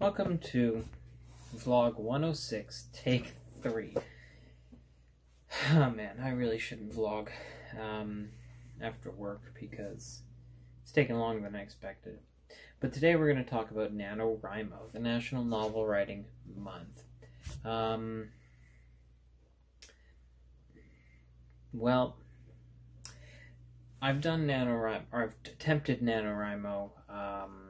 Welcome to vlog 106, take 3. Oh man, I really shouldn't vlog um, after work because it's taken longer than I expected. But today we're going to talk about NaNoWriMo, the National Novel Writing Month. Um, well, I've done NaNoWriMo, or I've attempted NaNoWriMo. Um,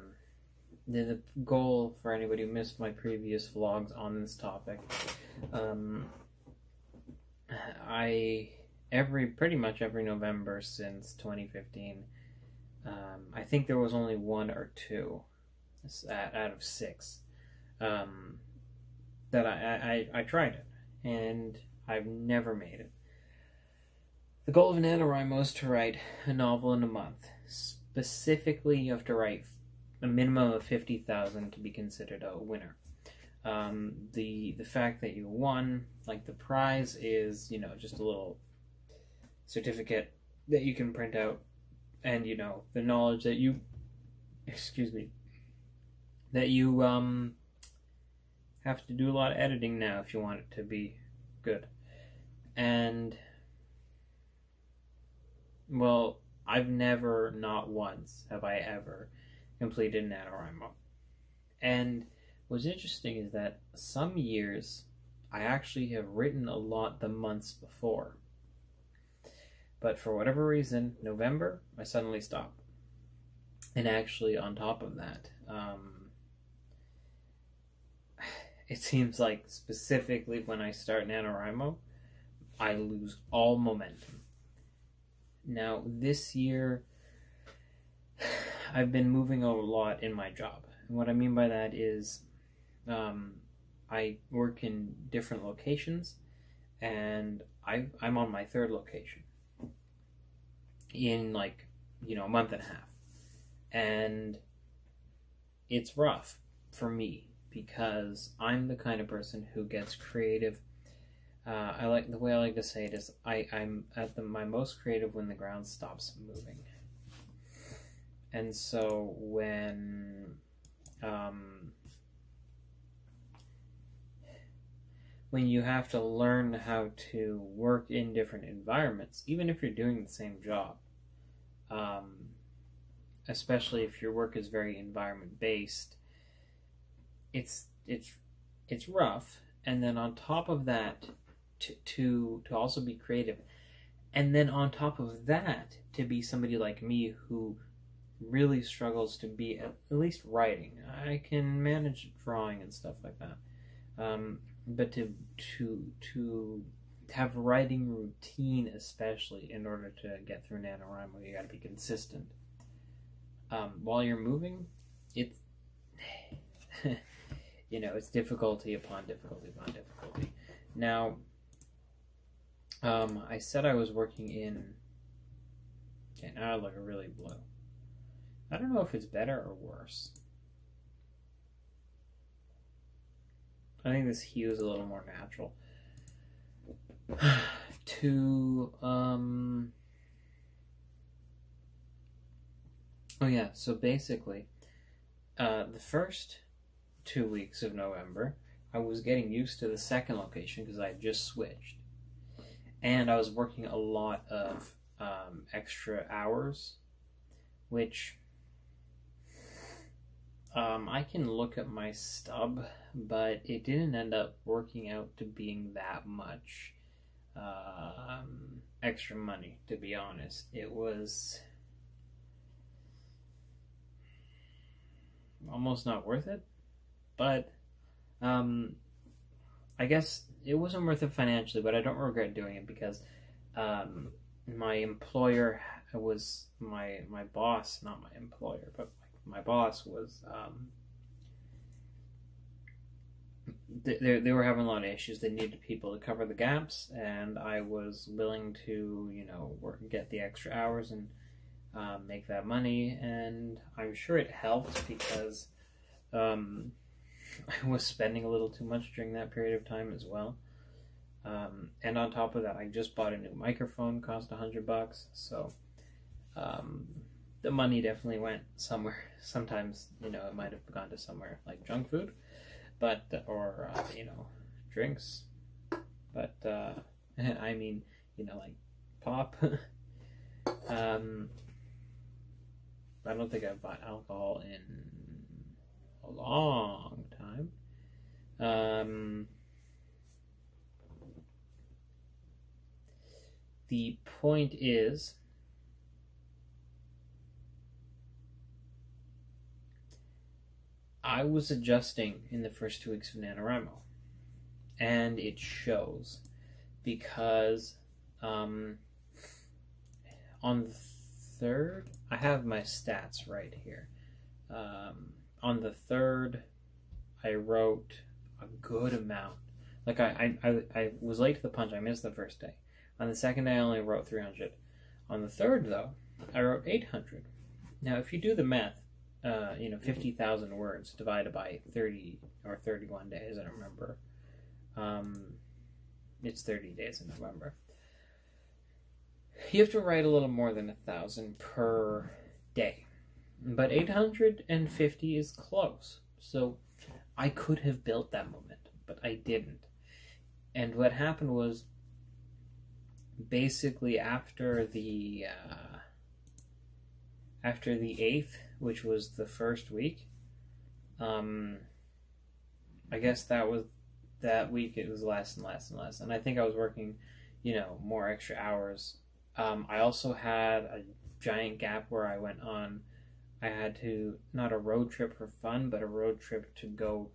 the, the goal for anybody who missed my previous vlogs on this topic, um, I every pretty much every November since 2015. Um, I think there was only one or two out of six um, that I, I, I tried it, and I've never made it. The goal of NaNoWriMo is to write a novel in a month. Specifically, you have to write a minimum of 50,000 to be considered a winner. Um, the the fact that you won, like the prize, is you know just a little certificate that you can print out, and you know the knowledge that you, excuse me, that you um have to do a lot of editing now if you want it to be good, and well, I've never, not once, have I ever completed NaNoWriMo. And what's interesting is that some years I actually have written a lot the months before. But for whatever reason, November, I suddenly stop. And actually, on top of that, um, it seems like specifically when I start NaNoWriMo, I lose all momentum. Now, this year, I've been moving a lot in my job. And what I mean by that is um, I work in different locations, and I, I'm on my third location in like, you know, a month and a half. And it's rough for me because I'm the kind of person who gets creative. Uh, I like the way I like to say it is I, I'm at the, my most creative when the ground stops moving. And so when um, when you have to learn how to work in different environments, even if you're doing the same job, um, especially if your work is very environment based, it's it's it's rough. And then on top of that, to to to also be creative, and then on top of that, to be somebody like me who really struggles to be at, least writing. I can manage drawing and stuff like that, um, but to to to have writing routine, especially in order to get through NaNoWriMo, you got to be consistent. Um, while you're moving, it's you know it's difficulty upon difficulty upon difficulty. Now, um, I said I was working in. Okay, now I look really blue. I don't know if it's better or worse. I think this hue is a little more natural. to, um... Oh yeah, so basically, uh, the first two weeks of November, I was getting used to the second location because I had just switched. And I was working a lot of um, extra hours, which um, I can look at my stub, but it didn't end up working out to being that much um, extra money, to be honest. It was almost not worth it, but um, I guess it wasn't worth it financially, but I don't regret doing it because um, my employer was my my boss, not my employer, but my boss was um, they, they were having a lot of issues. They needed people to cover the gaps, and I was willing to, you know, work, get the extra hours and um, make that money. And I'm sure it helped because um, I was spending a little too much during that period of time as well. Um, and on top of that, I just bought a new microphone, cost a hundred bucks. So um, the money definitely went somewhere. Sometimes, you know, it might have gone to somewhere like junk food, but or uh, you know, drinks. But uh, I mean, you know, like pop. um, I don't think I've bought alcohol in a long time. Um, the point is I was adjusting in the first two weeks of NaNoWriMo, and it shows because um, on the third, I have my stats right here. Um, on the third, I wrote a good amount. Like I, I, I, I was late to the punch. I missed the first day. On the second day, I only wrote 300. On the third, though, I wrote 800. Now, if you do the math, uh, you know, 50,000 words divided by 30 or 31 days, I don't remember. Um, it's 30 days in November. You have to write a little more than a thousand per day. But 850 is close. So I could have built that moment, but I didn't. And what happened was basically after the uh, after the 8th which was the first week. Um, I guess that was that week. It was less and less and less, and I think I was working, you know, more extra hours. Um, I also had a giant gap where I went on. I had to not a road trip for fun, but a road trip to go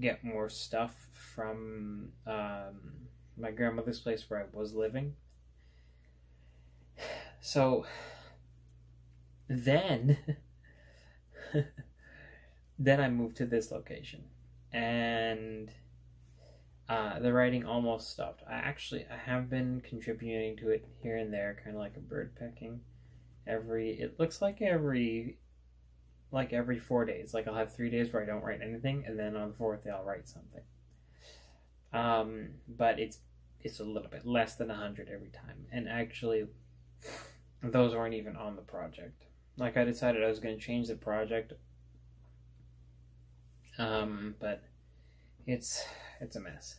get more stuff from um, my grandmother's place where I was living. So then then I moved to this location, and uh, the writing almost stopped. I actually I have been contributing to it here and there, kind of like a bird pecking. Every it looks like every like every four days. Like I'll have three days where I don't write anything, and then on the fourth day I'll write something. Um, but it's it's a little bit less than hundred every time, and actually, those weren't even on the project like I decided I was going to change the project, um, but it's it's a mess.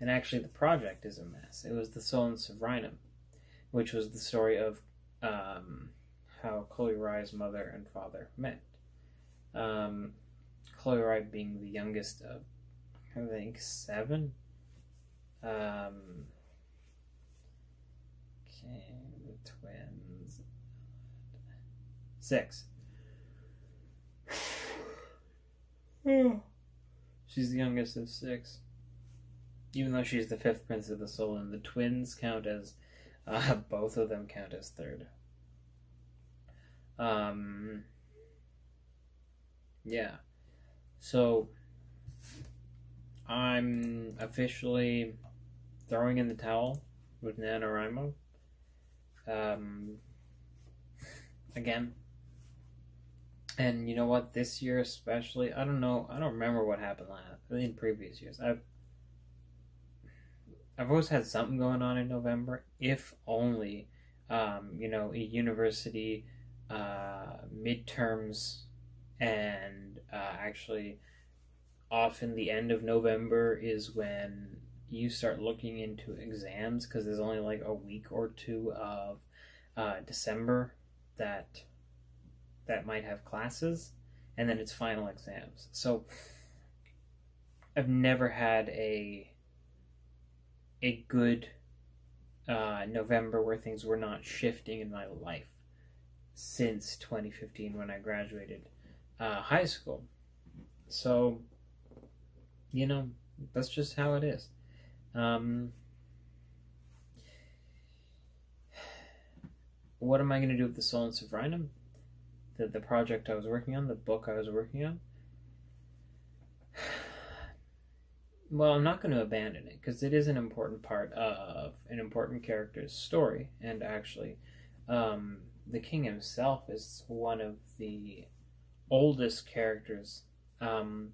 And actually, the project is a mess. It was the Solens of Rhinum, which was the story of um, how Chloe Rye's mother and father met. Um, Chloe Rye being the youngest of, I think, seven. Um, okay, the twins. Six. she's the youngest of six. Even though she's the fifth prince of the soul, and the twins count as uh, both of them count as third. Um, yeah. So I'm officially throwing in the towel with NaNoWriMo. Um, again, and you know what? This year especially, I don't know. I don't remember what happened last in previous years. I've I've always had something going on in November, if only, um, you know, a university uh, midterms, and uh, actually, often the end of November is when you start looking into exams because there's only like a week or two of uh, December that that might have classes, and then it's final exams. So I've never had a a good uh, November where things were not shifting in my life since 2015 when I graduated uh, high school. So, you know, that's just how it is. Um, what am I going to do with the Solens of Rhinum? The, the project I was working on, the book I was working on. Well, I'm not going to abandon it because it is an important part of an important character's story, and actually, um, the king himself is one of the oldest characters. Um,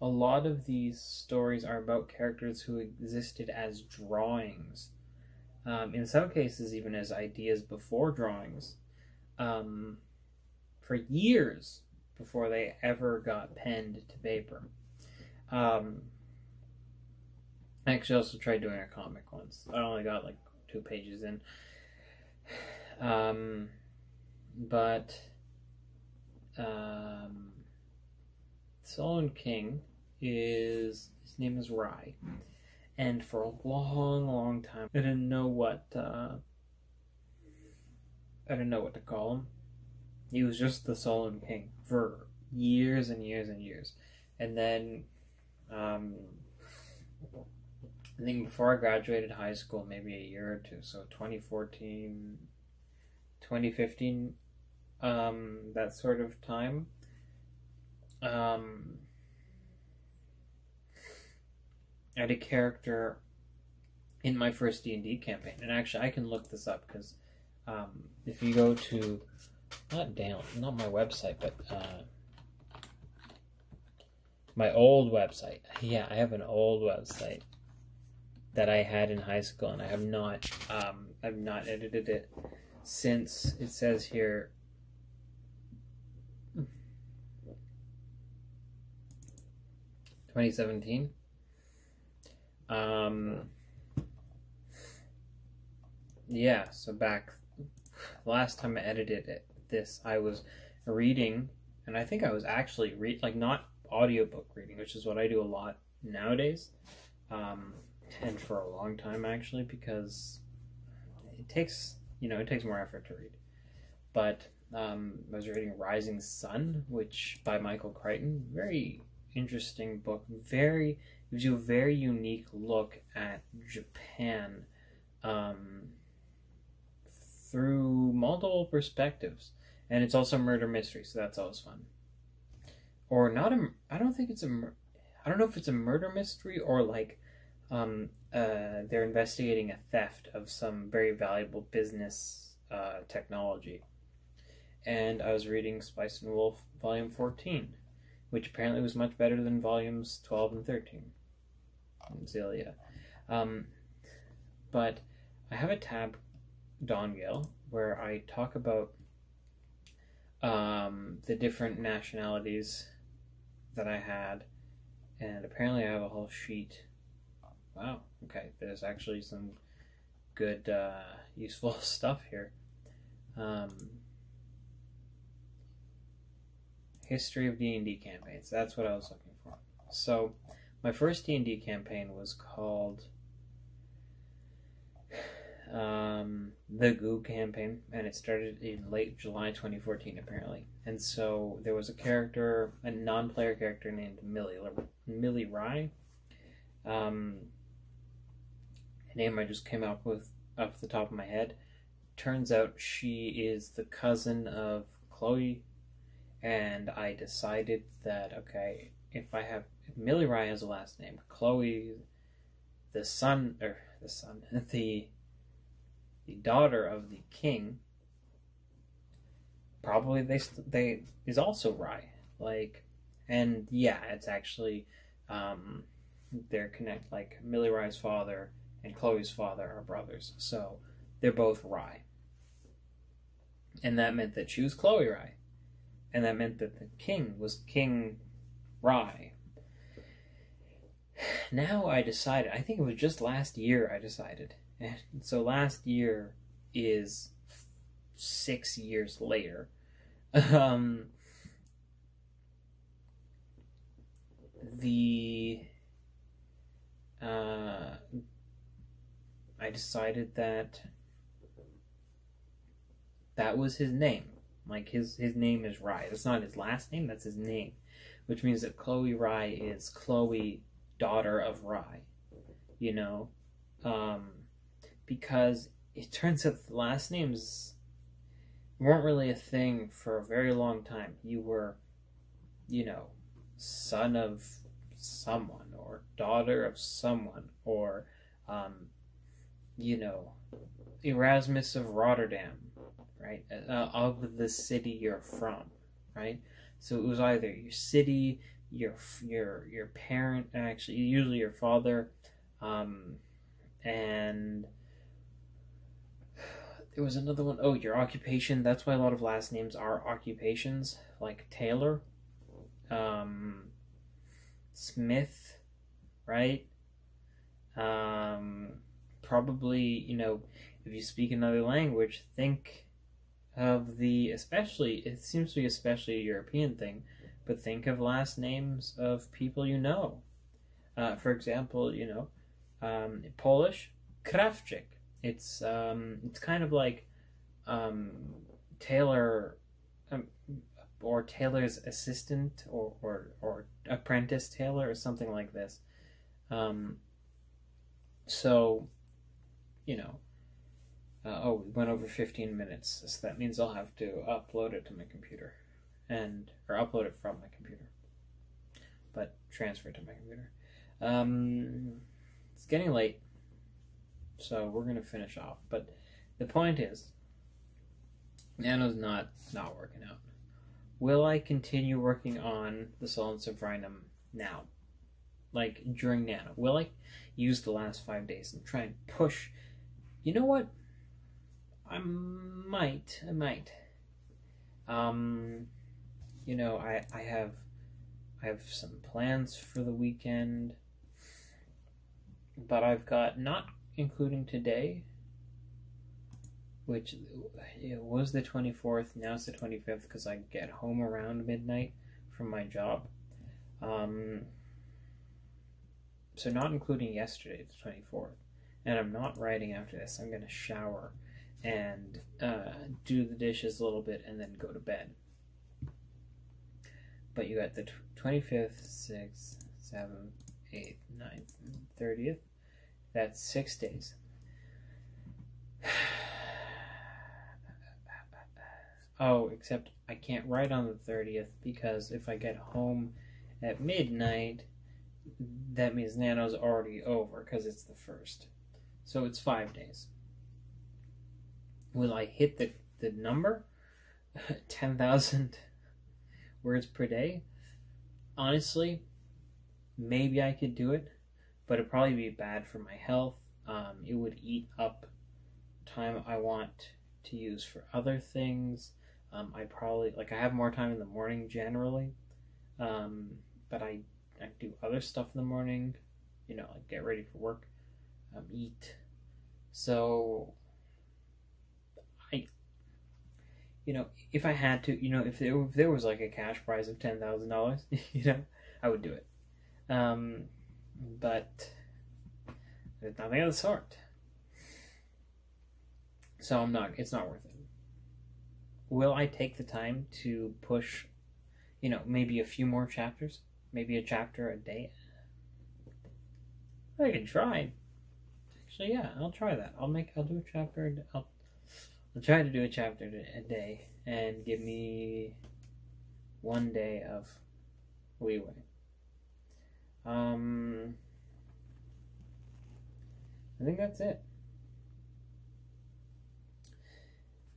a lot of these stories are about characters who existed as drawings, um, in some cases, even as ideas before drawings. um, for years before they ever got penned to paper. Um, I actually also tried doing a comic once. I only got like two pages in. Um, but um, Solomon King is his name is Rye, and for a long, long time, I didn't know what uh, I didn't know what to call him. He was just the Solomon King for years and years and years, and then um, I think before I graduated high school, maybe a year or two, so 2014, 2015, um, that sort of time. Um, I had a character in my first D and D campaign, and actually, I can look this up because um, if you go to not down, not my website, but uh, my old website. Yeah, I have an old website that I had in high school, and I have not, um, I've not edited it since. It says here. 2017. Um, yeah, so back last time I edited it, this, I was reading, and I think I was actually read like not audiobook reading, which is what I do a lot nowadays, um, and for a long time actually, because it takes you know it takes more effort to read. But um, I was reading Rising Sun, which by Michael Crichton, very interesting book, very gives you a very unique look at Japan. Um, through multiple perspectives, and it's also murder mystery, so that's always fun. Or not a, I don't think it's a, I don't know if it's a murder mystery or like, um, uh, they're investigating a theft of some very valuable business uh, technology. And I was reading Spice and Wolf Volume 14, which apparently was much better than Volumes 12 and 13. Zelia. Um, but I have a tab Dongale, where I talk about um, the different nationalities that I had, and apparently I have a whole sheet. Wow, okay, there's actually some good, uh, useful stuff here. Um, history of D&D campaigns, that's what I was looking for. So, my first D&D campaign was called um, the Goo campaign, and it started in late July 2014, apparently. And so there was a character, a non-player character named Millie Millie Rye. Um, a name I just came up with off the top of my head. Turns out she is the cousin of Chloe, and I decided that okay, if I have if Millie Rye has a last name, Chloe, the son or the son, the the daughter of the king, probably they they is also Rye. Like, and yeah, it's actually um, they're connect like Millie Rye's father and Chloe's father are brothers, so they're both Rye. And that meant that she was Chloe Rye, and that meant that the king was King Rye. Now I decided. I think it was just last year I decided so last year is six years later. Um, the uh, I decided that that was his name. Like his his name is Rye. That's not his last name. That's his name, which means that Chloe Rye is Chloe, daughter of Rye. You know, um, because it turns out the last names weren't really a thing for a very long time. You were, you know, son of someone or daughter of someone or, um, you know, Erasmus of Rotterdam, right? Uh, of the city you're from, right? So it was either your city, your your your parent, actually usually your father, um, and there was another one. Oh, your occupation. That's why a lot of last names are occupations, like Taylor, um, Smith, right? Um, probably, you know, if you speak another language, think of the, especially, it seems to be especially a European thing, but think of last names of people you know. Uh, for example, you know, um, Polish, Krawczyk. It's um, it's kind of like um, Taylor um, or tailor's assistant or, or, or apprentice tailor or something like this. Um, so, you know, uh, oh, we went over 15 minutes, so that means I'll have to upload it to my computer and or upload it from my computer, but transfer it to my computer. Um, it's getting late, so we're gonna finish off. But the point is, Nano's not not working out. Will I continue working on the Solent Subfrinum now? Like during Nano? Will I use the last five days and try and push? You know what? I might. I might. Um, you know, I I have I have some plans for the weekend, but I've got not including today, which it was the 24th, now it's the 25th because I get home around midnight from my job. Um, so, not including yesterday, the 24th. And I'm not writing after this. I'm going to shower and uh, do the dishes a little bit and then go to bed. But you got the 25th, 6th, 7th, 8th, 9th, 30th. That's six days. Oh, except I can't write on the 30th because if I get home at midnight, that means Nano's already over because it's the first. So it's five days. Will I hit the, the number? 10,000 words per day? Honestly, maybe I could do it, but it'd probably be bad for my health. Um, it would eat up time I want to use for other things. Um, I probably like I have more time in the morning generally, um, but I I do other stuff in the morning, you know, like get ready for work, um, eat. So I, you know, if I had to, you know, if there, if there was like a cash prize of ten thousand dollars, you know, I would do it. But there's nothing of the sort. So I'm not. It's not worth it will I take the time to push, you know, maybe a few more chapters? Maybe a chapter a day? I can try. Actually, yeah, I'll try that. I'll make, I'll do a chapter, I'll, I'll try to do a chapter a day and give me one day of leeway. Um, I think that's it.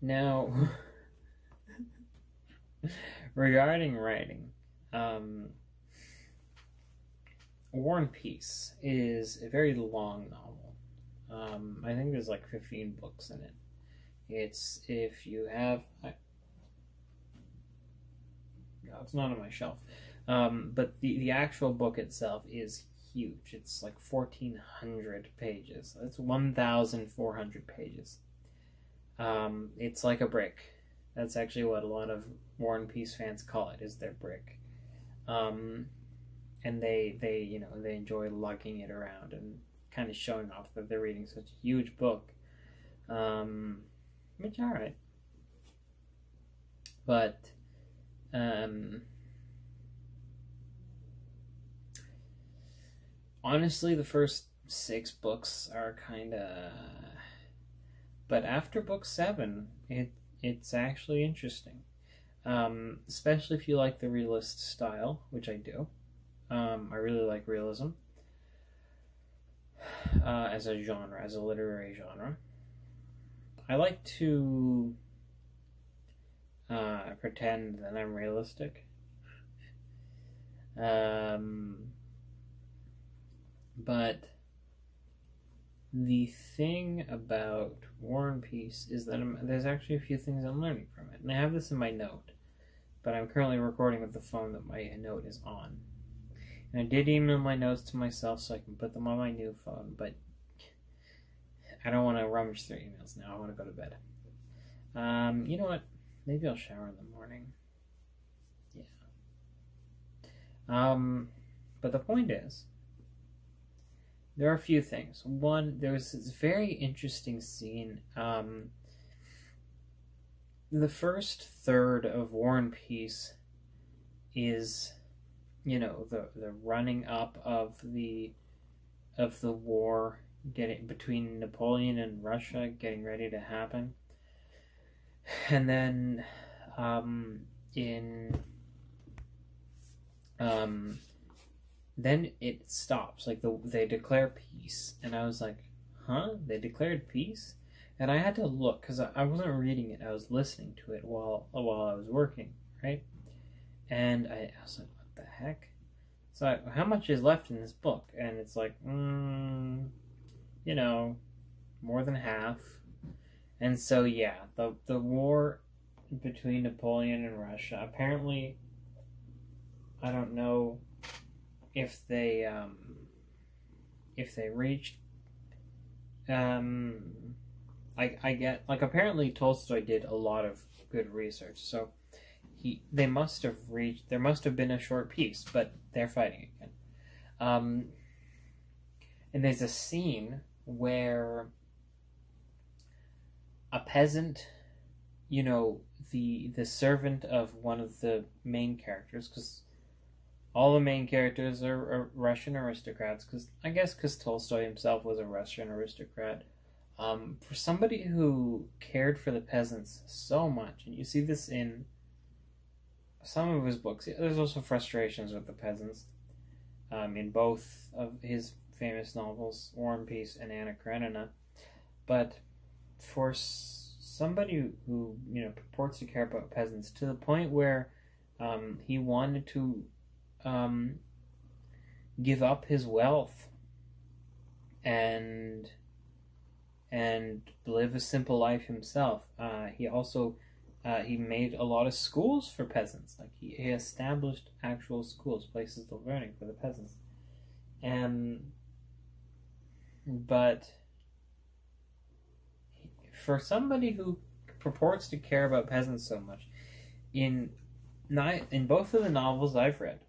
Now, regarding writing, um, War and Peace is a very long novel. Um, I think there's like 15 books in it. It's if you have. I, no, it's not on my shelf. Um, but the, the actual book itself is huge. It's like 1,400 pages. That's 1,400 pages. Um, it's like a brick. That's actually what a lot of War and Peace fans call it, is their brick. Um, and they, they, you know, they enjoy lugging it around and kind of showing off that they're reading such a huge book. Um, which, alright. But, um, honestly, the first six books are kind of. But after book seven, it it's actually interesting, um, especially if you like the realist style, which I do. Um, I really like realism uh, as a genre, as a literary genre. I like to uh, pretend that I'm realistic. Um, but the thing about War and Peace is that I'm, there's actually a few things I'm learning from it, and I have this in my note, but I'm currently recording with the phone that my note is on. And I did email my notes to myself so I can put them on my new phone, but I don't want to rummage through emails now. I want to go to bed. Um, you know what? Maybe I'll shower in the morning. Yeah. Um, but the point is, there are a few things. One, there was this very interesting scene. Um, the first third of War and Peace is, you know, the the running up of the of the war getting between Napoleon and Russia getting ready to happen, and then um, in um, then it stops. Like the they declare peace. And i was like huh? They declared peace? And i had to look because I, I wasn't reading it. I was listening to it while while i was working right? And i, I was like what the heck? So I, how much is left in this book? And it's like mm, you know more than half. And so yeah the the war between napoleon and russia apparently i don't know if they um, if they reached um, I, I get like apparently Tolstoy did a lot of good research so he they must have reached there must have been a short peace but they're fighting again. Um, and there's a scene where a peasant you know the the servant of one of the main characters because all the main characters are, are Russian aristocrats because I guess because Tolstoy himself was a Russian aristocrat. Um, for somebody who cared for the peasants so much, and you see this in some of his books. There's also frustrations with the peasants um, in both of his famous novels, War and Peace and Anna Karenina. But for somebody who you know purports to care about peasants to the point where um, he wanted to um, give up his wealth and and live a simple life himself. Uh, he also uh, he made a lot of schools for peasants. Like he, he established actual schools, places of learning for the peasants. And but for somebody who purports to care about peasants so much, in in both of the novels I've read,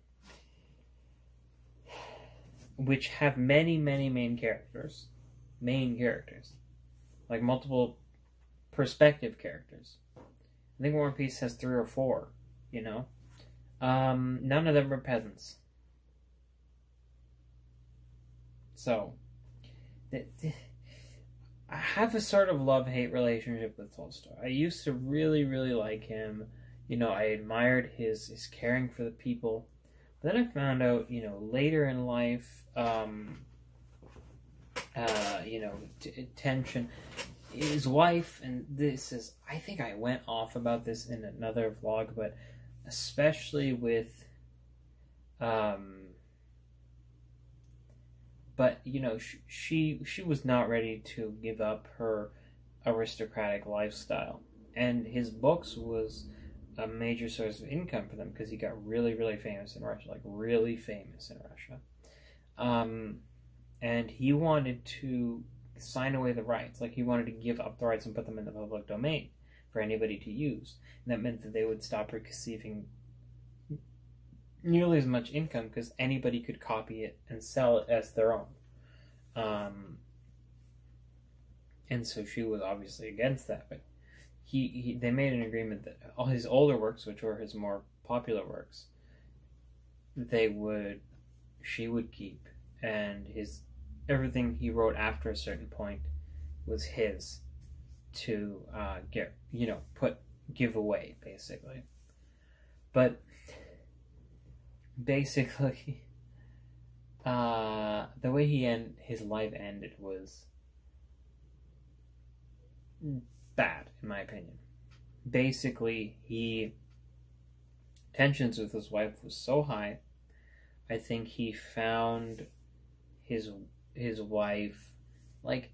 which have many, many main characters. Main characters. Like multiple perspective characters. I think War and Peace has three or four, you know? Um, none of them are peasants. So, I have a sort of love hate relationship with Tolstoy. I used to really, really like him. You know, I admired his, his caring for the people. Then I found out, you know, later in life, um, uh, you know, tension. His wife, and this is, I think I went off about this in another vlog, but especially with, um, but you know, sh- she she was not ready to give up her aristocratic lifestyle, and his books was a major source of income for them because he got really, really famous in Russia, like really famous in Russia. Um, and he wanted to sign away the rights, like he wanted to give up the rights and put them in the public domain for anybody to use. And that meant that they would stop receiving nearly as much income because anybody could copy it and sell it as their own. Um, and so she was obviously against that, but he, he they made an agreement that all his older works, which were his more popular works, they would she would keep, and his everything he wrote after a certain point was his to uh, get you know put give away basically. But basically, uh, the way he end his life ended was bad, in my opinion. Basically, he tensions with his wife was so high. I think he found his his wife like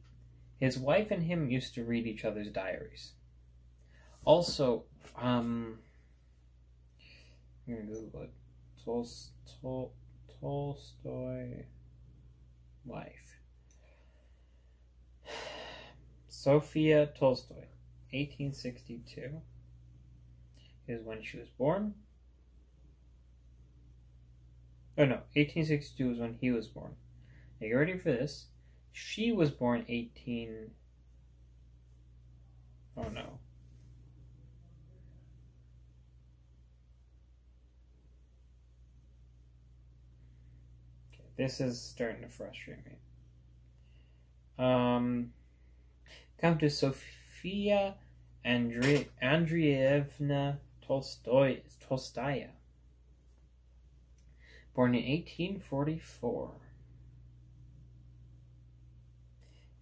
his wife and him used to read each other's diaries. Also, um, I'm gonna Google it. Tol- Tol- Tolstoy wife. Sophia Tolstoy, 1862 is when she was born. Oh no, 1862 is when he was born. Now you ready for this? She was born 18. Oh no. This is starting to frustrate me. Um, Countess Sophia Andrei Andreevna Tolstoy Tolstaya, born in 1844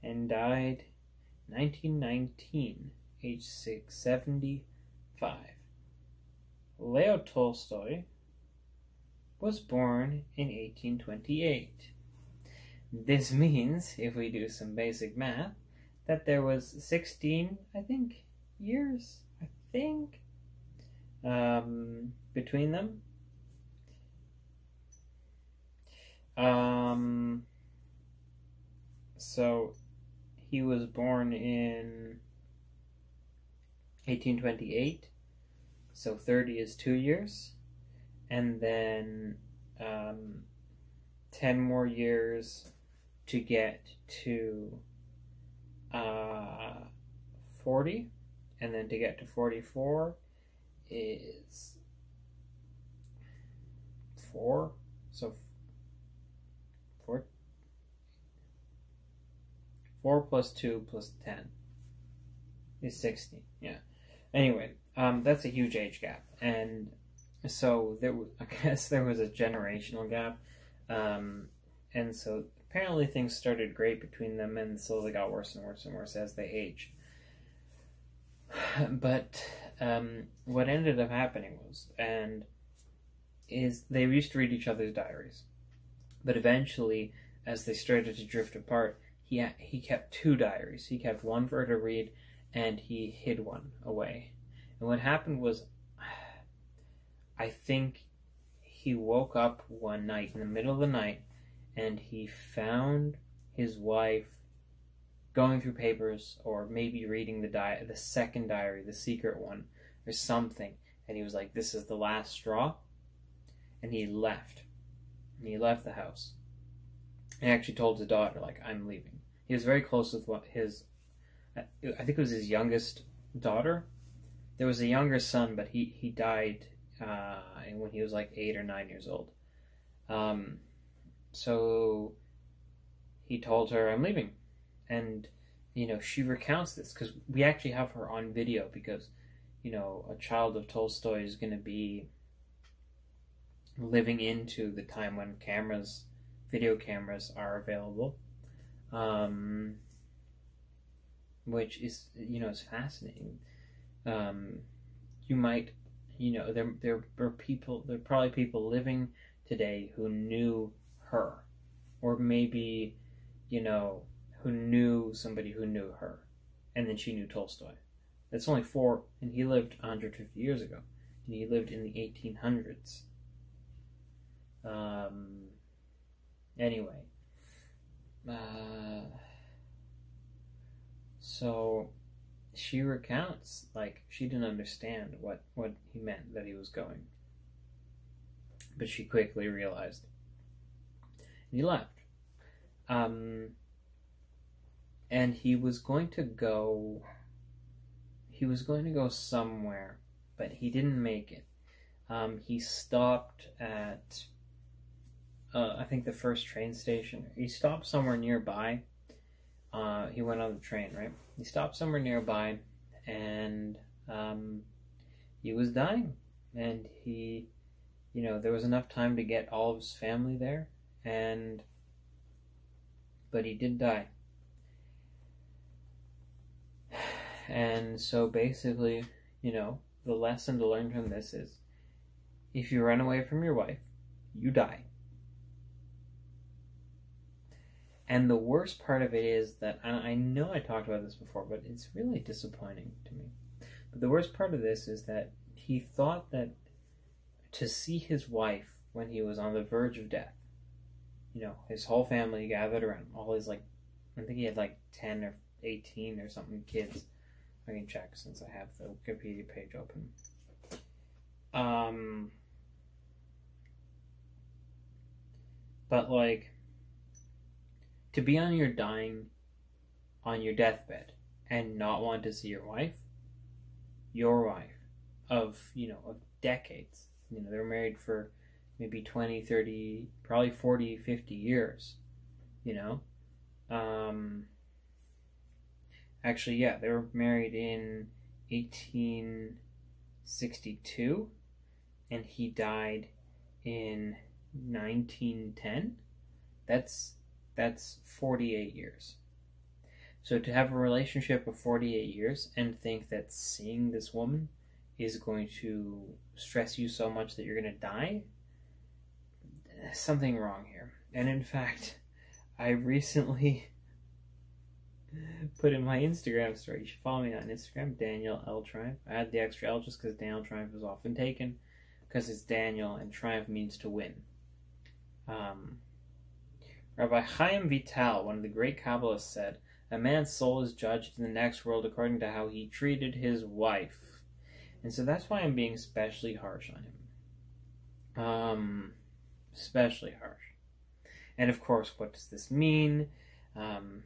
and died 1919, age 675. Leo Tolstoy was born in 1828. This means, if we do some basic math, that there was 16, I think, years, I think, um, between them. Um, so he was born in 1828, so 30 is two years, and then um, 10 more years to get to uh, 40, and then to get to 44 is 4, so 4 4 plus 2 plus 10 is 16. Yeah. Anyway, um, that's a huge age gap. And so there, I guess there was a generational gap. Um, and so apparently things started great between them and slowly got worse and worse and worse as they aged. But um, what ended up happening was, and is they used to read each other's diaries. But eventually, as they started to drift apart, he he kept two diaries. He kept one for her to read, and he hid one away. And what happened was, I think he woke up one night in the middle of the night, and he found his wife going through papers, or maybe reading the di- the second diary, the secret one, or something. And he was like, "This is the last straw," and he left. And he left the house. He actually told his daughter, like, "I'm leaving." He was very close with what his, I think it was his youngest daughter. There was a younger son, but he he died uh, when he was like eight or nine years old. Um, so he told her, "I'm leaving," and you know she recounts this because we actually have her on video because you know a child of Tolstoy is going to be living into the time when cameras, video cameras, are available um, which is you know is fascinating. Um, you might, you know, there there are people, there are probably people living today who knew her, or maybe, you know, who knew somebody who knew her, and then she knew Tolstoy. That's only four, and he lived 150 years ago, and he lived in the 1800s. Um. Anyway, uh, so she recounts like she didn't understand what what he meant that he was going, but she quickly realized. And he left. Um, and he was going to go. He was going to go somewhere, but he didn't make it. Um, he stopped at uh, I think the first train station. He stopped somewhere nearby. Uh, he went on the train, right? He stopped somewhere nearby, and um, he was dying. And he, you know, there was enough time to get all of his family there, and but he did die. And so basically, you know, the lesson to learn from this is if you run away from your wife, you die. And the worst part of it is that I know I talked about this before, but it's really disappointing to me. But the worst part of this is that he thought that to see his wife when he was on the verge of death, you know, his whole family gathered around, all his like, I think he had like 10 or 18 or something kids. I can check since I have the Wikipedia page open. Um, but like, to be on your dying, on your deathbed, and not want to see your wife, your wife, of, you know, of decades. You know, they're married for maybe 20, 30, probably 40, 50 years, you know? Um, actually, yeah, they were married in 1862, and he died in 1910. That's that's 48 years. So to have a relationship of 48 years and think that seeing this woman is going to stress you so much that you're going to die, something wrong here. And in fact, I recently put in my Instagram story. You should follow me on Instagram, Daniel L. Triumph. I had the extra L just because Daniel Triumph is often taken because it's Daniel and Triumph means to win. Um, Rabbi Chaim Vital, one of the great Kabbalists, said, A man's soul is judged in the next world according to how he treated his wife. And so that's why I'm being especially harsh on him. Um, especially harsh. And of course, what does this mean? Um,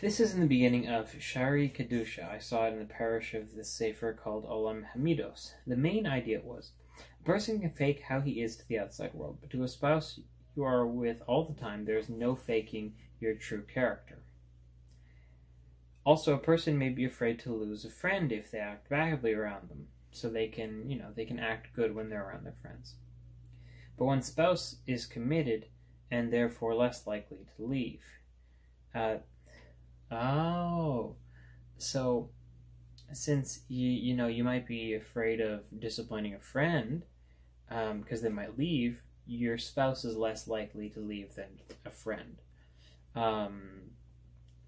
this is in the beginning of Sha'arei Kedusha. I saw it in the parish of the Sefer called Olam Hamidos. The main idea was a person can fake how he is to the outside world, but to a spouse you are with all the time, there is no faking your true character. Also, a person may be afraid to lose a friend if they act badly around them, so they can, you know, they can act good when they're around their friends. But one spouse is committed and therefore less likely to leave. Uh, oh, so since you you know you might be afraid of disappointing a friend um, because um, they might leave, your spouse is less likely to leave than a friend. Um,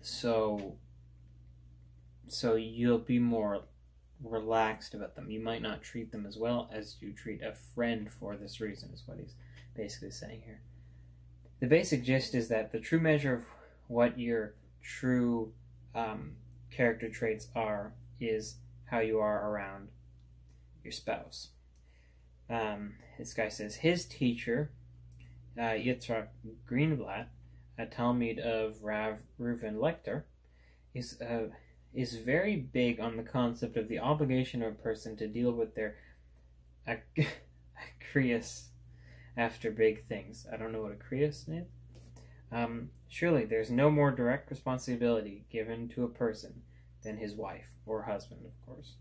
so, so you'll be more relaxed about them. You might not treat them as well as you treat a friend for this reason, is what he's basically saying here. The basic gist is that the true measure of what your true um, character traits are is how you are around your spouse um, this guy says his teacher, uh, Yitzhak Greenblatt, a Talmud of Rav Reuven Leuchter, is uh, is very big on the concept of the obligation of a person to deal with their akrias after big things. I don't know what a krias is. Um, surely there's no more direct responsibility given to a person than his wife or husband, of course.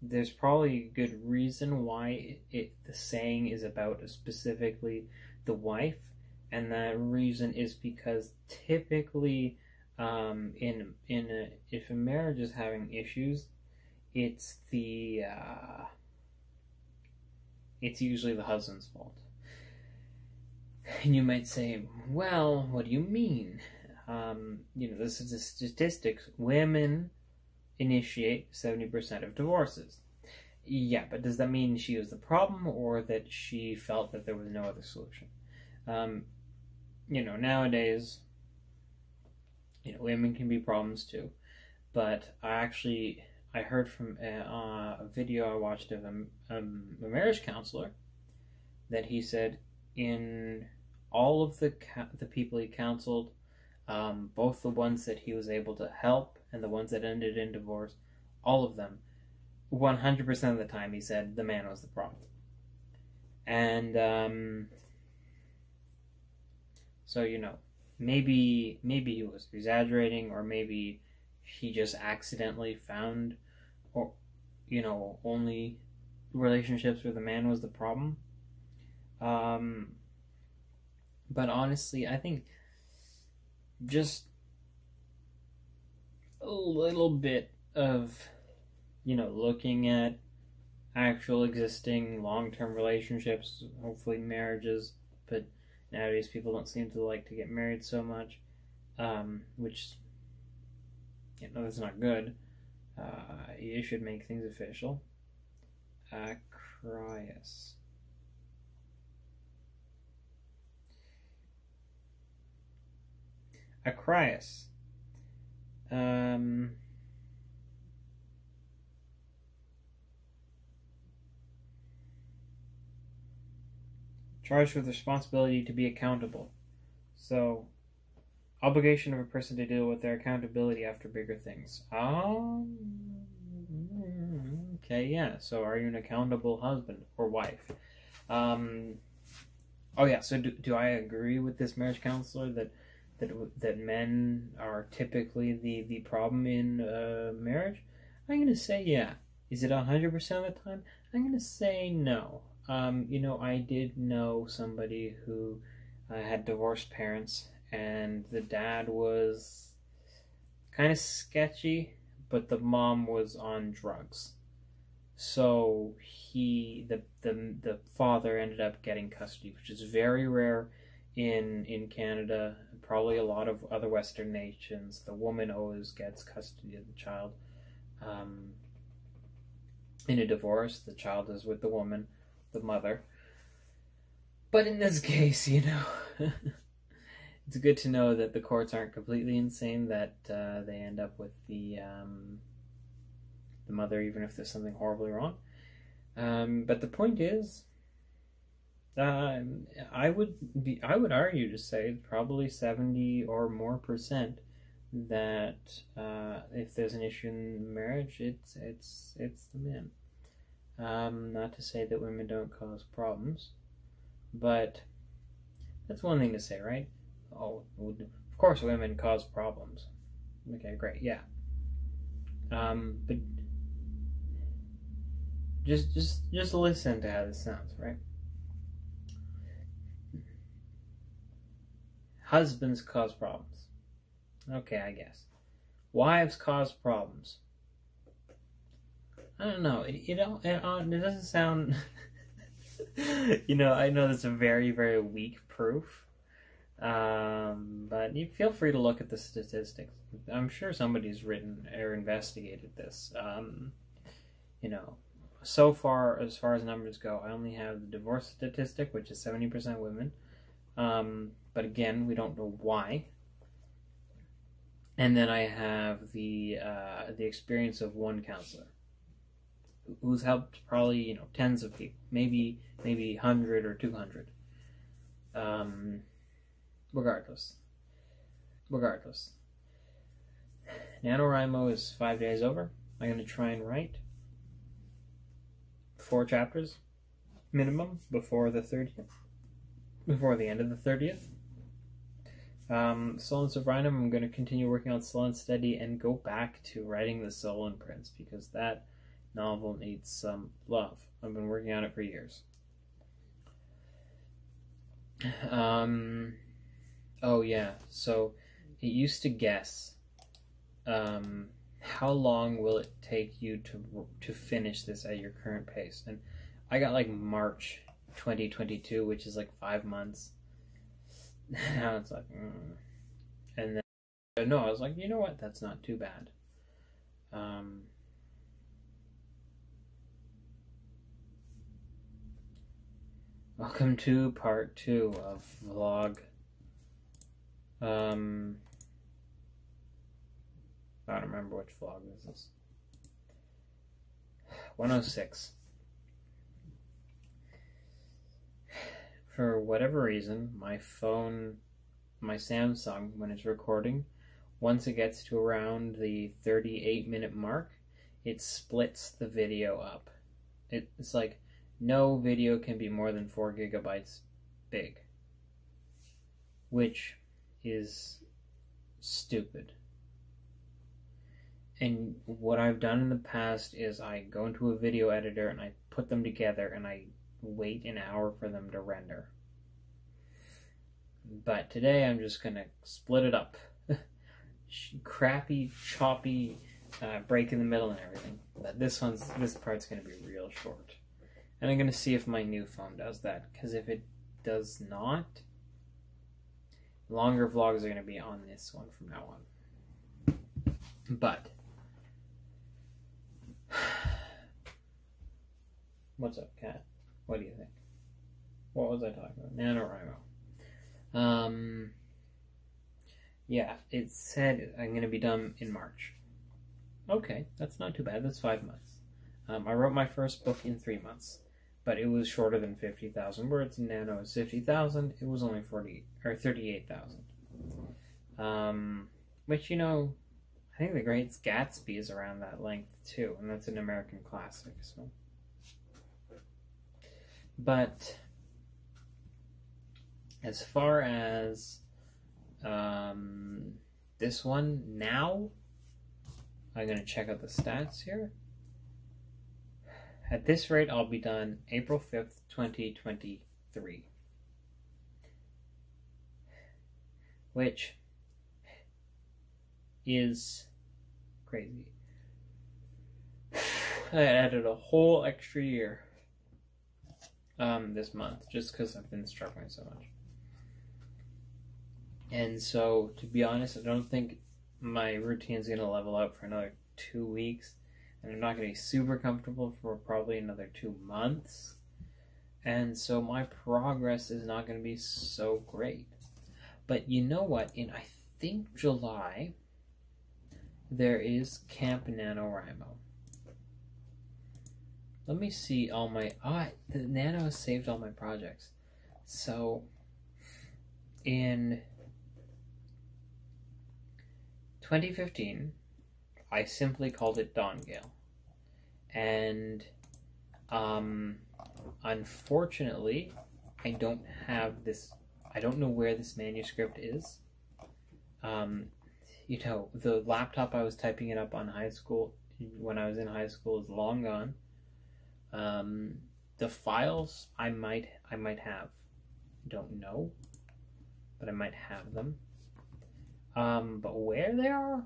There's probably a good reason why it, it, the saying is about specifically the wife and that reason is because typically um, in in a, if a marriage is having issues it's the uh, it's usually the husband's fault and you might say well what do you mean um, you know this is the statistics women initiate 70% of divorces. Yeah, but does that mean she was the problem or that she felt that there was no other solution? Um, you know, nowadays, you know, women can be problems too. But I actually, I heard from a, uh, a video I watched of a, um, a marriage counselor that he said in all of the the people he counseled, um, both the ones that he was able to help and the ones that ended in divorce, all of them, 100% of the time, he said the man was the problem. And um, so, you know, maybe maybe he was exaggerating, or maybe he just accidentally found, or you know, only relationships where the man was the problem. Um, but honestly, I think just a little bit of, you know, looking at actual existing long term relationships, hopefully marriages, but Nowadays, people don't seem to like to get married so much, um, which you know that's not good. Uh, you should make things official. Acryus. Acryus. Um, charged with responsibility to be accountable. So, obligation of a person to deal with their accountability after bigger things. Um, okay, yeah. So, are you an accountable husband or wife? Um, oh yeah. So, do, do I agree with this marriage counselor that that that men are typically the the problem in uh, marriage? I'm gonna say yeah. Is it hundred percent of the time? I'm gonna say no. Um, you know, I did know somebody who uh, had divorced parents, and the dad was kind of sketchy, but the mom was on drugs. So he, the the the father, ended up getting custody, which is very rare in in Canada. Probably a lot of other Western nations. The woman always gets custody of the child. Um, in a divorce, the child is with the woman the mother. But in this case, you know, it's good to know that the courts aren't completely insane, that uh, they end up with the, um, the mother, even if there's something horribly wrong. Um, but the point is, uh, I would be, I would argue to say probably 70 or more percent that uh, if there's an issue in marriage, it's it's it's the man. Um, not to say that women don't cause problems, but that's one thing to say, right? Oh, of course women cause problems. Okay, great, yeah. Um, but just just just listen to how this sounds, right? Husbands cause problems. Okay, I guess. Wives cause problems. I don't know. It it, it, it doesn't sound. you know, I know that's a very very weak proof, um, but you feel free to look at the statistics. I'm sure somebody's written or investigated this. Um, you know, so far as far as numbers go, I only have the divorce statistic, which is seventy percent women. Um, but again, we don't know why. And then I have the uh, the experience of one counselor who's helped probably you know tens of people, maybe maybe hundred or two hundred. Um, regardless, regardless. NaNoWriMo is five days over. I'm going to try and write four chapters minimum before the 30th, before the end of the 30th. Um, Slow and Sovereign, I'm going to continue working on Slow and Steady and go back to writing the Solon Prince because that novel needs some love. I've been working on it for years. Um, oh yeah, so it used to guess um, how long will it take you to to finish this at your current pace, and I got like March 2022, which is like five months. Now it's like, mm. and then no, I was like, you know what? That's not too bad. Um, Welcome to part two of vlog. Um, I don't remember which vlog this is. 106. For whatever reason, my phone, my Samsung, when it's recording, once it gets to around the 38 minute mark, it splits the video up. It, it's like no video can be more than 4 gigabytes big, which is stupid. And what I've done in the past is I go into a video editor and I put them together and I wait an hour for them to render. But today I'm just going to split it up. Crappy, choppy, uh, break in the middle and everything. But this one's this part's going to be real short. And I'm going to see if my new phone does that, because if it does not, Longer vlogs are going to be on this one from now on. But what's up, cat? What do you think? What was I talking about? NaNoWriMo. Um, yeah, it said I'm going to be done in March. Okay, that's not too bad. That's five months. Um, I wrote my first book in three months, but it was shorter than 50,000 words. Nano is 50,000. It was only 40 or 38,000. Um, which, you know, I think The Great Gatsby is around that length too, and that's an American classic. So, but as far as um, this one now, I'm going to check out the stats here. At this rate, I'll be done April 5th, 2023. Which is crazy. I added a whole extra year um, this month just because I've been struggling so much. And so, to be honest, I don't think my routine's going to level out for another two weeks. And I'm not going to be super comfortable for probably another two months. And so, my progress is not going to be so great. But you know what? In, I think, July, there is Camp NaNoWriMo. Let me see all my. Ah, the Nano has saved all my projects. So, in 2015, I simply called it Dawn Gale. And um, unfortunately, I don't have this, I don't know where this manuscript is. Um, you know, the laptop I was typing it up on high school, when I was in high school, is long gone. Um, the files I might I might have, don't know, but I might have them. Um, but where they are,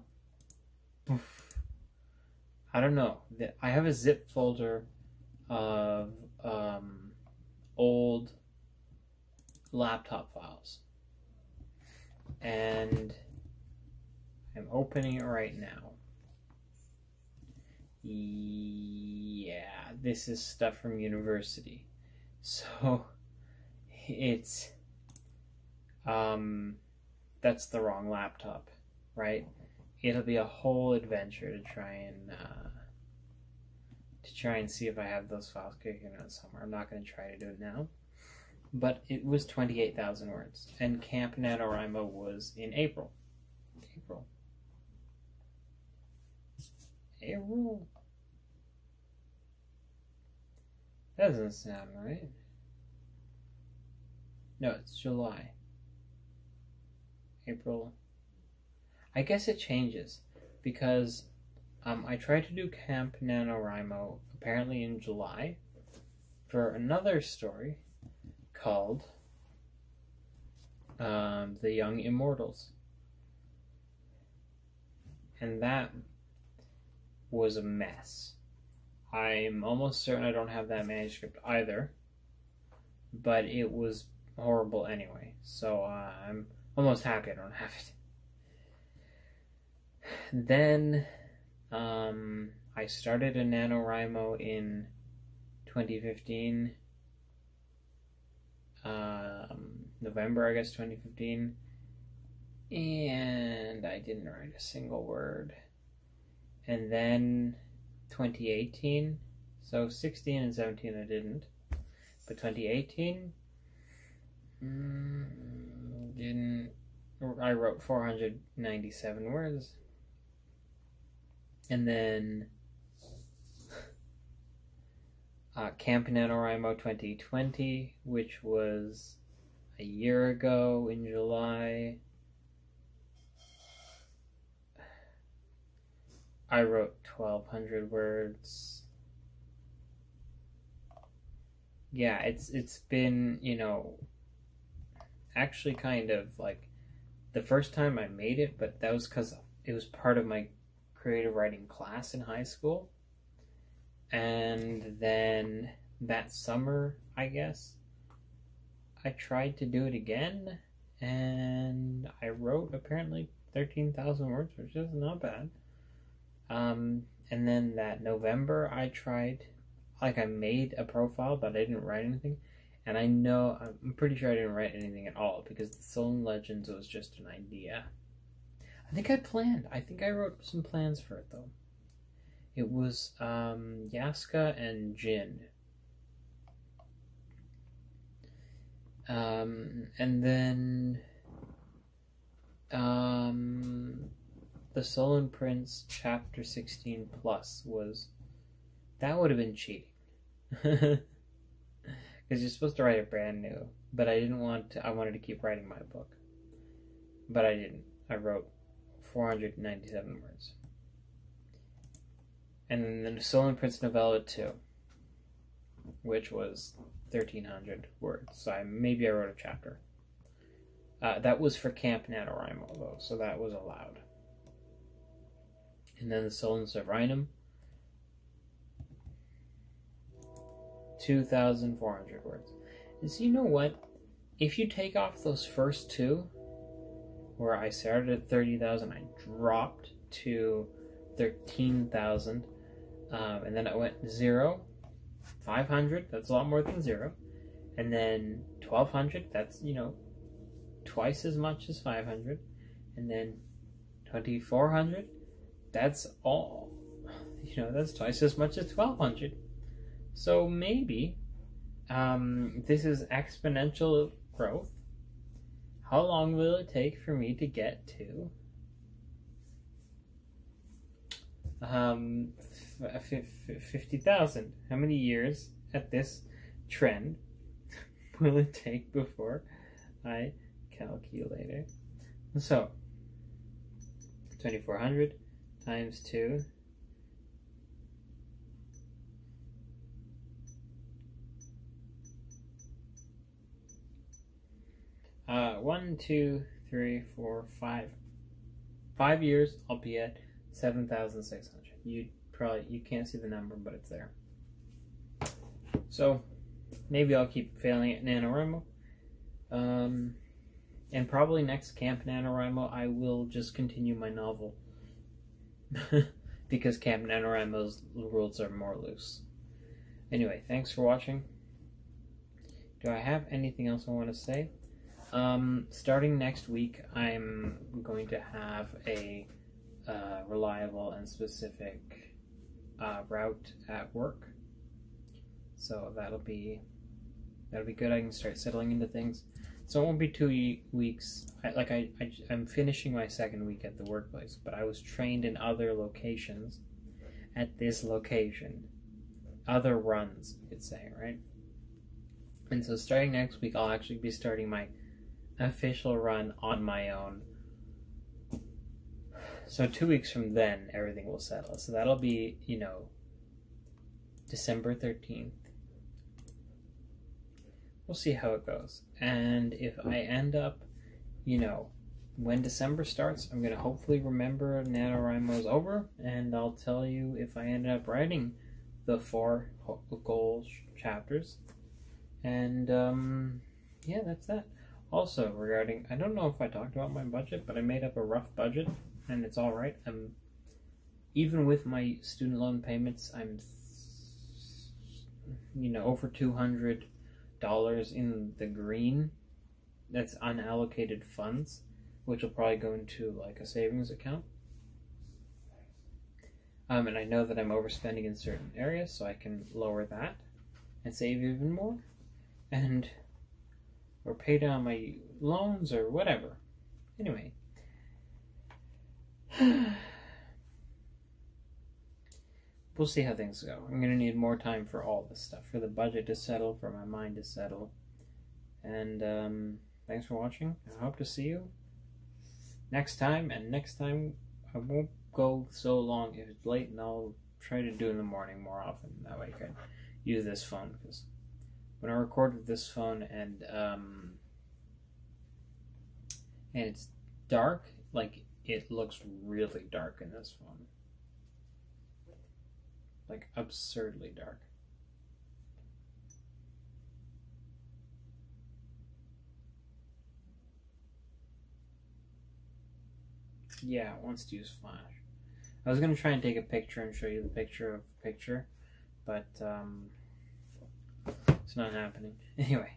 I don't know. I have a zip folder of um, old laptop files, and I'm opening it right now. Yeah, this is stuff from university. So it's um that's the wrong laptop, right? It'll be a whole adventure to try and uh, to try and see if I have those files kicking out somewhere. I'm not going to try to do it now, but it was 28,000 words, and Camp NaNoWriMo was in April. April. April. That doesn't sound right. No, it's July. April. I guess it changes because um, I tried to do Camp NaNoWriMo apparently in July for another story called um, The Young Immortals. And that was a mess. I'm almost certain I don't have that manuscript either, but it was horrible anyway. So uh, I'm almost happy I don't have it. Then um, I started a NaNoWriMo in 2015. Um, November, I guess, 2015. And I didn't write a single word. And then 2018, so 16 and 17 I didn't. But 2018, mm, didn't. I wrote 497 words. And then uh, Camp NaNoWriMo 2020, which was a year ago in July. I wrote 1200 words. Yeah, it's it's been, you know, actually kind of like the first time I made it, but that was cuz it was part of my creative writing class in high school. And then that summer, I guess, I tried to do it again and I wrote apparently 13,000 words, which is not bad. Um, and then that November, I tried, like, I made a profile, but I didn't write anything. And I know, I'm pretty sure I didn't write anything at all because the Sullen Legends was just an idea. I think I planned. I think I wrote some plans for it though. It was um, Yaska and Jin. Um, and then um, the Sullen Prince chapter 16 plus was that would have been cheating. Because you're supposed to write it brand new. But I didn't want to, I wanted to keep writing my book. But I didn't. I wrote 497 words. And then the Sullen Prince novella 2, which was 1300 words. So I, maybe I wrote a chapter. Uh, that was for Camp NaNoWriMo, though, so that was allowed. And then the Sultan's of Rhinum, 2,400 words. And so you know what? If you take off those first two, where I started at 30,000, I dropped to 13,000, um, and then I went 0, 500, that's a lot more than 0, and then 1,200, that's, you know, twice as much as 500, and then 2,400, that's all, you know, that's twice as much as 1,200. So maybe um, this is exponential growth how long will it take for me to get to um, 50,000? How many years at this trend will it take before I calculate it? So, 2400 times 2 Uh, one, two, three, four, five. Five years, I'll be at 7,600. You probably, you can't see the number, but it's there. So, maybe I'll keep failing at NaNoWriMo. Um, and probably next Camp NaNoWriMo, I will just continue my novel. because Camp NaNoWriMo's rules are more loose. Anyway, thanks for watching. Do I have anything else I want to say? Um, starting next week, I'm going to have a uh, reliable and specific uh, route at work. So that'll be that'll be good. I can start settling into things. So it won't be two weeks. I, like I, I, I'm finishing my second week at the workplace, but I was trained in other locations at this location, other runs, you could say, right? And so starting next week, I'll actually be starting my official run on my own. So two weeks from then, everything will settle. So that'll be, you know, December 13th. We'll see how it goes. And if I end up, you know, when December starts, I'm going to hopefully remember NaNoWriMo's over, and I'll tell you if I ended up writing the four goals chapters. And, um, yeah, that's that. Also, regarding, I don't know if I talked about my budget, but I made up a rough budget, and it's all right. I'm even with my student loan payments, I'm you know over two hundred dollars in the green. That's unallocated funds, which will probably go into like a savings account. Um, and I know that I'm overspending in certain areas, so I can lower that and save even more. And or pay down my loans or whatever. Anyway. we'll see how things go. I'm going to need more time for all this stuff, for the budget to settle, for my mind to settle. And um, thanks for watching. I hope to see you next time. And next time, I won't go so long if it's late, and I'll try to do in the morning more often. That way I can use this phone because when I record with this phone and um, and it's dark, like it looks really dark in this phone, like absurdly dark. Yeah, it wants to use Flash. I was gonna try and take a picture and show you the picture of the picture, but um, it's not happening. Anyway,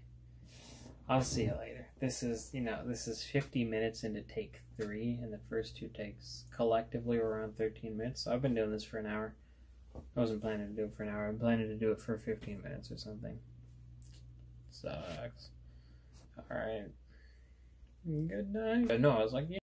I'll see you later. This is, you know, this is 50 minutes into take three, and the first two takes collectively were around 13 minutes. So I've been doing this for an hour. I wasn't planning to do it for an hour. I'm planning to do it for 15 minutes or something. Sucks. Alright. Good night. No, I was like, yeah.